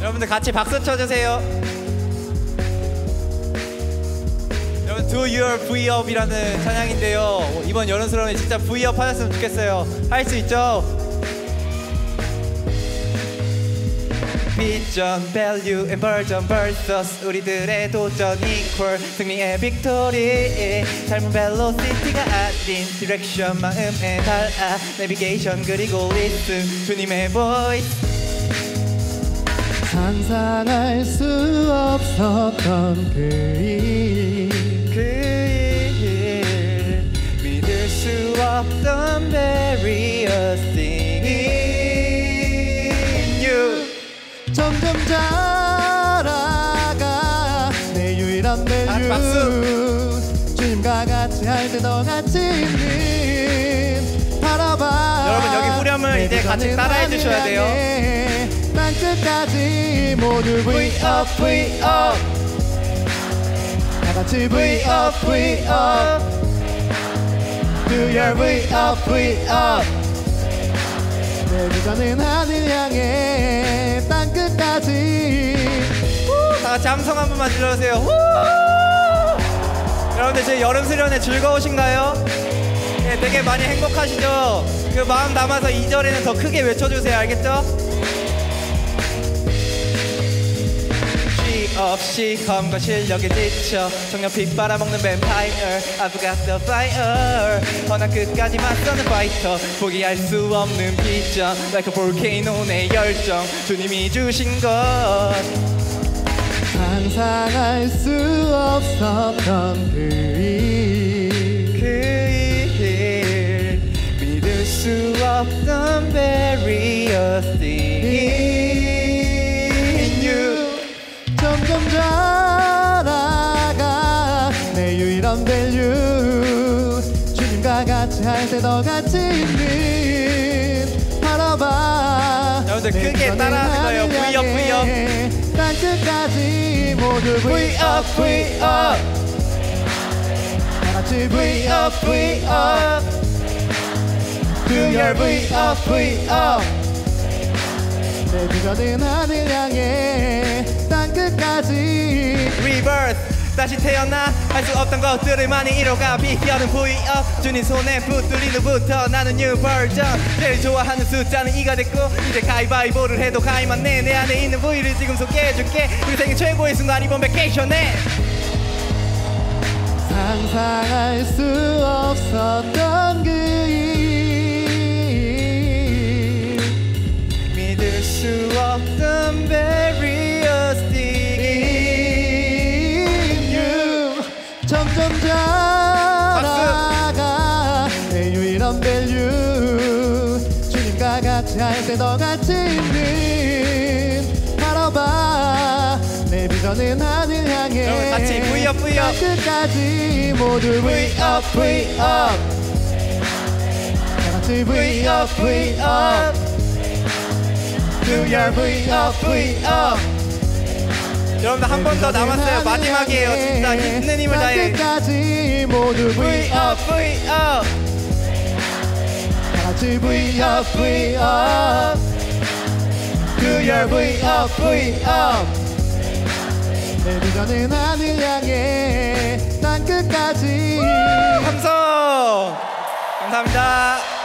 여러분들 같이 박수 쳐주세요. 여러분 Do Your V Up이라는 찬양인데요. 이번 여름수련회 진짜 V Up 하셨으면 좋겠어요. 할 수 있죠? 비전, value, and version versus 우리들의 도전 equal 승리의 victory 삶은 velocity가 아닌 direction 마음에 달아 내비게이션 그리고 listen 주님의 voice. 상상할 수 없었던 그일. 그일. 믿을 수 없던 various things 점점 자라가 내 유일한 아, value 박수. 주님과 같이 할때더 같이 있는 바라봐. 여러분, 여기 후렴을 내 이제 같이 따라해 주셔야 돼요. 땅 끝까지 모두 V up V up. 다 같이 V up V up. Do your V up V up. 내 비전은 하늘 향해 땅 끝까지 다 같이 함성 한 번만 질러주세요 후! 여러분들 제 여름 수련회 즐거우신가요? 네, 되게 많이 행복하시죠? 그 마음 담아서 2절에는 더 크게 외쳐주세요 알겠죠? 시 없이 험과 실력에 지쳐 피 빨아먹는 뱀파이어 I've got the fire. 허나 끝까지 맞서는 파이터 포기할 수 없는 비전 Like a volcano 내 열정. 주님이 주신 것. 상상할 수 없었던 그일. 그일. 믿을 수 없던 various 내 유일한 밸류 주님과 같이 할 때 더 같이 있는 바라봐. 여러분들 내 크게 따라하는 거예요. 하늘 V up, V up. 향해. 땅 끝까지 모두 V up V up. 다 같이 V up V up. Do your V up V up. 내 비전은 하늘 향해. 땅 끝까지 Rebirth 다시 태어나 할 수 없던 것들을 많이 이뤄가 비결은 부위업 주님 손에 붙들리는 부터 나는 new version. 제일 좋아하는 숫자는 2가 됐고 이제 가위바위보를 해도 가위만 내 내 안에 있는 V를 지금 소개해줄게. 우리 생애 최고의 순간 이번 vacation에. 상상할 수 없었던 그일. 믿을 수 없던 various 자라가 내 유일한 value 주님과 같이 할때더 같이 있는. 바라봐. 내 비전은 하늘 향해. 여러분 같이 V up, V up. 끝까지 모두 V up V up 다 같이 V up V up Do your V up V up 여러분들 한 번 더 남았어요. 마지막이에요. 진짜 있는 힘을 다해. 모두 V up V up 다 같이 V up V up Do your V up V up 내 비전은 하늘 향해 땅 끝까지. 함성. 감사합니다